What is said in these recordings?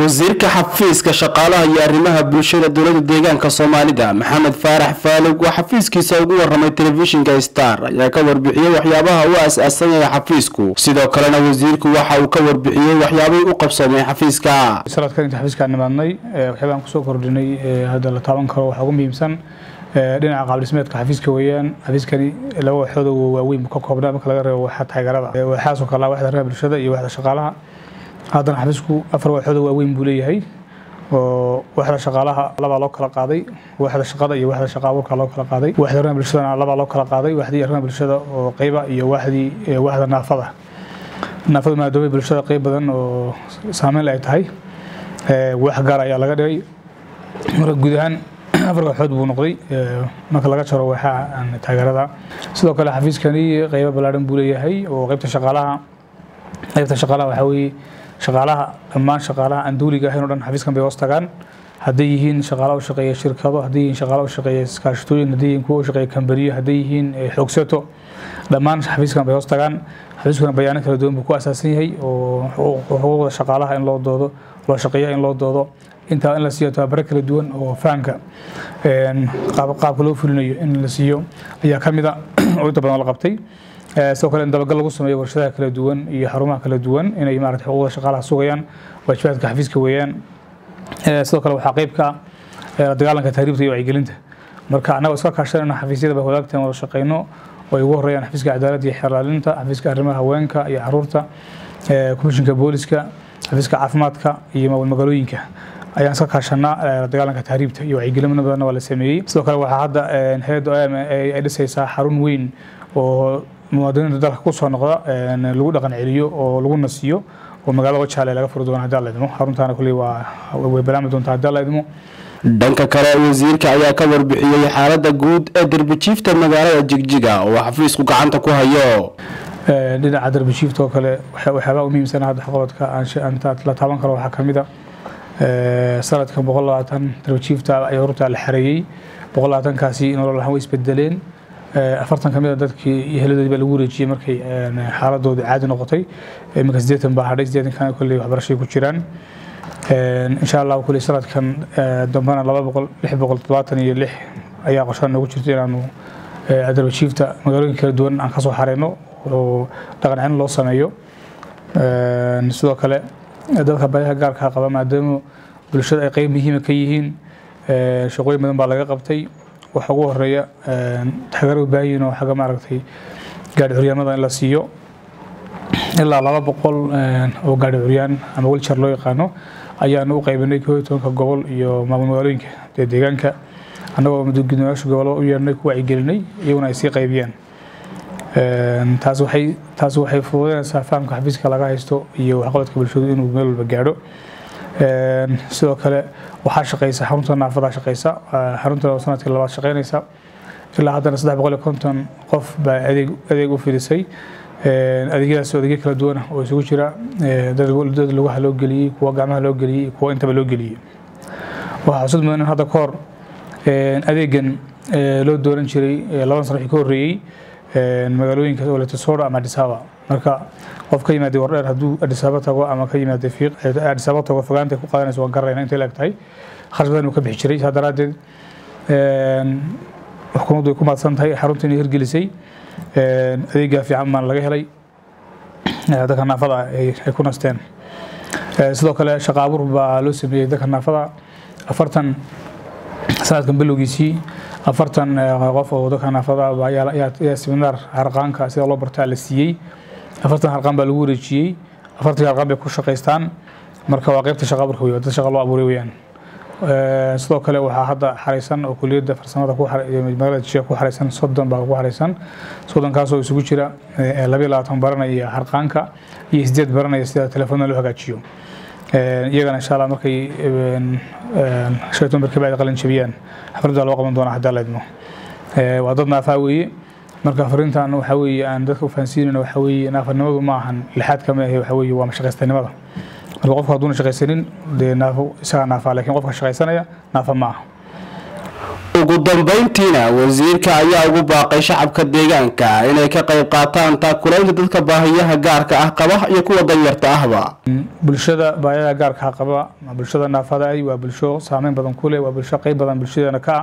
wasiirka xafiiska shaqaalaha iyo arrimaha bulshada dowladda deegaanka soomaalida maxamed faarax faalog oo xafiiskiisa ugu waramay telefishinka star ayaa ka warbixiyey waxyaabaha u as-aasan yahay xafiisku. Sidoo kalena wasiirku waxa uu ka warbixiyey waxyaabay u qabsoomay xafiiska. Sanadkan inta xafiiskaan nimaadnay waxyaabaan ku soo kordhinay hadda la taaban karo waxaa ugu muhiimsan dhinaca qaabdhismeedka xafiiska weeyaan xafiiskani laba waxooda waaweyn ka koobnaa marka laga reebo waxa taageerada. Waxaasoo kale waxda arrimaha bulshada iyo waxda shaqaalaha haddana xafiisku afar waxooda waaweyn buu leeyahay oo waxda shaqaalaha labaa loo kala qaaday waxda shaqada iyo waxda shaqa abuurka loo kala qaaday waxda arrimaha bulshadana labaa loo kala qaaday waxdii arrimaha bulshada oo qeyba iyo waxdii waxda naafada. Naafada maadaama bulshada qeyb badan oo saameyn ay tahay wax gaar ayaa laga dhigay. Marka guud ahaan afar waxood buu noqday marka laga jaro waxaa taageerada. Sidoo kale xafiiskani qeybo ballaaran buu leeyahay oo qeybta shaqaalaha qeybta shaqaalaha waxaa weeye shaqaalaha dhammaan shaqaalaha aan dawliga ahayn oo dhan xafiiskan bay hoos tagaan. Hadday yihiin shaqaalaha u shaqeeya shirkado hadday yihiin shaqaalaha u shaqeeya iskaashatooyin hadday yihiin kuwa u shaqeeya kambaniyo hadday yihiin xoogsato dhammaan xafiiskan bay hoos tagaan. Xafiiskuna bayaano kala duwan buu ku asaasan yahay oo xuquuqda shaqaalaha in loo doodo loo shaqeeya in loo doodo. Intaa in la siiyo tababaro kala duwan oo fahamka qaabka loo fulinayo in la siiyo ayaa ka mid a oo inta badan la qabtay sidoo kale in dabagal lagu sameeyo warshadaha kala duwan iyo xarumaha kala duwan inay maarata xuquuqda shaqaalaha sugayaan waajibaadka xafiiska weeyaan. Sidoo kale waxaa qeyb ka la dagaalanka tahriibta iyo wacyigelinta. Marka annagoo iska kaashanayno xafiisyada wadaagtan wada shaqeyno oo ay ugu horeeyaan xafiiska cadaaladda iyo xeraalinta xafiiska arrimaha haweenka iyo carruurta komishinka booliska xafiiska caafimaadka iyo magaalooyinka. Ayaan iska kaashanaa la dagaalanka tahriibta iyo wacyigelin badanna waa la sameeyey. Sidoo kale waxaa hadda hay'adda om ay dhisaysaa xarun weyn oo muwaadiniinta dalka ku soo noqda lagu dhaqan celiyo oo lagu nasiyo oo magaalada wajaale laga furi doono haddii alla idmo xaruntaana kuley waa way balaami doontaa haddii alla idmo dhanka kale wasiirka ayaa ka warbixiyey xaaladda guud ee derbijiifta magaalada jigjiga oo xafiisku gacanta ku hayo. Dhinaca derbijiifta oo kale waxyaabaa u muhiimsan hadda qabadka aan la taaban karo waxaa ka mid a. Sanadkan boqol labaatan derbijiifta ayaa horta la xareeyey. Boqol labaatankaasi nolol ahaan way isbedeleen afartan ka a dadkii iyo heladoodii baa lagu wareejiyey markay xaaladooda caadi noqotay. Iminka sideetan baa hadhay sideetankan kolley waxbarashay ku jiraan. Insha allah kolley sanadkan dambana laba boqol lix boqol toddobaatan iyo lix ayaa qorshaan noogu jirta inaanu adarbajiifta magaalooyin kala duwan aan ka soo xareyno oo dhaqan celin loo sameeyo. Sidoo kale dadka baayaha gaarka qaba maadaama bulshada ay qeyb muhiima ka yihiin shaqooyin badan baa laga qabtay waxa ugu horreeya taageero u baahan yihiin oo xagga maaragtay gaadhi curyaamada in la siiyo. Ilaa laba boqol oo gaadhi curyaan ama wilchar loo yaqaano ayaanu u qaybinay koo iyo tobanka gobol iyo maamul magaalooyinka dee deegaanka. Annagoo gudoomiyaasha gobollo u yeernay ku wacyigelinay iyaguna ay sii qaybiyeen. Taas waxay taas waxay fududeynaysaa fahamka xafiiska laga haysto iyo waxqabadka bulshadu inuu meel walba gaadho sidoo kale waxaa shaqeysa xarunta naafada shaqeysa. Xarunta sannadkii labaad shaqeynaysa. Ilaa haddana saddex boqol iyo konton qof baa adeeg u fidisay adeegyadaas adeegyo kala duwan oo isugu jira. Dad lugaha loo geliyey kuwa gacmaha loo geliyey kuwa intaba loo geliyey waxaa xusud mudan in hadda ka hor adeegan loo dooran jiray laban sano wixii ka horreeyey magaalooyinka oletosoda ama adisaba marka qof ka yimaada wardheer hadduu adisaba tago ama ka yimaada fiiq adisaba tago fogaanta ku qaadanaysa waan garanayna intay la eg tahay. Kharash badan uu ka bixi jiray saa daraaddeed xukuumaddu way ku mahadsan tahay xarunta inay hirgelisay adeeggaa fiican baan laga helay. Dadka naafada ay ku nasteen. Sidoo kale shaqa abuur baa loo sameeyey dadka naafada. Afartan sanadkan bilowgiisii afartan qof oo dadka naafada ayaa seminaar harqaanka sida loo bartaa la siiyey afartan harqaan baa lagu wareejiyey. Afartan harqaan bay ku shaqaystaan. Marka waa qeybta shaqa abuurka wey dad shaqa loo abuuray weyaan sidoo kale waxaa hadda xareysan oo kuliyadda farsamada magaalada jishiga ku xareysan soddon baa ku xareysan soddonkaasoo isugu jira labayo labaatan baranaya harqaanka iyo sideed baranaya sida telefoonada loo hagaajiyo. Iyagana insha allah markay shan toban barka bacdi qalin jabiyaan xafladda loo qaban doonaa haddii la waa dad naafaa weeye marka fariintan weeye aan dadka u fahansiinayno weeye naafanimadu ma ahan lixaad kama ahe weeye waa mashaqaystanimada marka qofka hadduuna shaqaysanin dee naafo isagaa naafaa laakiin qofka shaqaysanaya naafa ma aha. Ugu dambayntiina wasiirka ayaa ugu baaqay shacabka deegaanka inay ka qayb qaataan taakulaynta dadka baahiyaha gaarka ah qaba iyo kuwa danyarta ahba. Bulshada baahiyaha gaarka qaba bulshada naafada ah waa bulsho saameyn badan ku leh waa bulsho qayb badan bulshadeena ka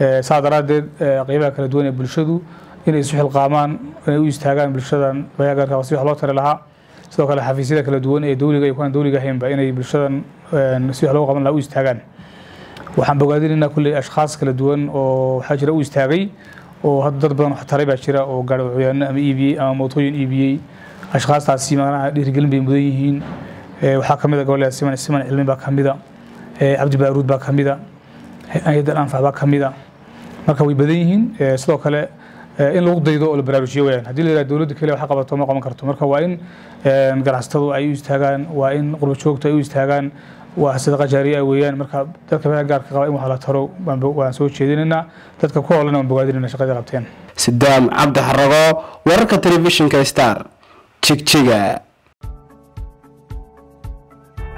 ah. Saa daraadeed qaybaha kala duwan ee bulshadu inay isu xilqaamaan inay u istaagaan bulshadan. Baahiyaha gaarka si wax loo tari lahaa. Sidoo kale xafiisyada kala duwan ee dowliga iyo kuwan dowliga ahaynba inay bulshadan si wax loogu qaban lahaa u istaagaan. Waxaan bogaadinaynaa kulley ashkhaas kala duwan oo waxaa jira u istaagay oo hadda dad badan wax taray baa jira oo gaari cuyaano ama iibiyey ama mootooyin iibiyey ashkhaastaasi macnaha dhiirigelin bay mudan yihiin. Waxaa ka mid a goboleeda siman siman cilmi baa ka mida cabdi baaruud baa ka mida ayadan anfac baa ka mida marka way badan yihiin. Sidoo kale in lagu daydo oo la baraarujiyo weyaan haddii la yidhaha dowladda keliya wax qabato ma qaban karto. Marka waa in ganacsatadu ay u istaagaan waa in qurba ay u istaagaan waa sadaqa jaariya weeyaan. Marka dadka baahiyaha gaarka qaba in wax la taro waan soo jeedinaynaa dadka ku howlana waan bogaadinayna shaqadii qabteen sidaam cabdi xarago wararka telefishinka star jigjiga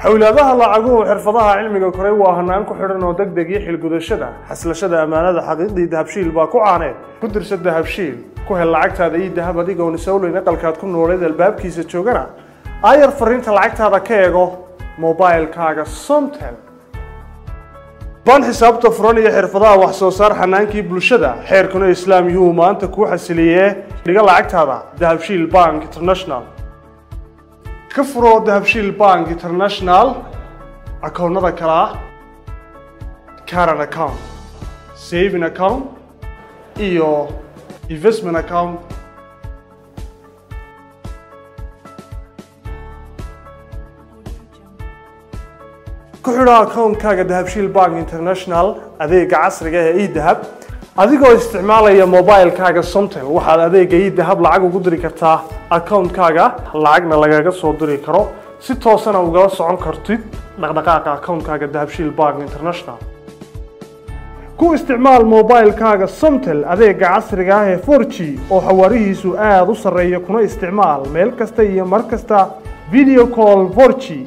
xowlaadaha lacaguhu xirfadaha cilmiga koray waa hanaan ku xidhan oo deg deg iyo xilgudashada. Xaslashada ammaanada xaqiiqdii dahabshiil baa ku caaneed ku dirsa dahabshiil ku hel lacagtaada iyo dahab adigoon isowleyn aqalkaad ku nooleed albaabkiisa joogana. Aayar fariinta lacagtaada ka eego mobilkaaga somtel. Ban xisaabta furan iyo xirfadaha wax soo saar xanaankii bulshada xeerkuna islaam yuhu maanta kuu xasiliyee. Dhiga lacagtaada dahabshiil bank international ka furo dahabshiil bank international akoonnada kale ah caran account saving account iyo investment account. Ku xidho akoonkaaga dahabshiil bank international adeega casriga ee edahab adigoo isticmaalaya mobilkaaga somtel waxaad adeega edahab lacag ugu diri kartaa akoonkaaga lacagna lagaga soo diri karo. Si toosana ugala socon kartid dhaqdhaqaaqa akoonkaaga dahabshiil bank international. Ku isticmaal mobilkaaga somtel adeega casriga ah ee 4g oo xawaarihiisu aada u sarreeya kuna isticmaal meel kasta iyo mar kasta video call 4g